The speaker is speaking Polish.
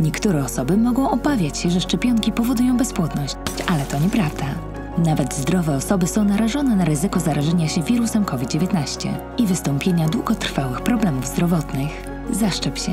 Niektóre osoby mogą obawiać się, że szczepionki powodują bezpłodność, ale to nieprawda. Nawet zdrowe osoby są narażone na ryzyko zarażenia się wirusem COVID-19 i wystąpienia długotrwałych problemów zdrowotnych. Zaszczep się.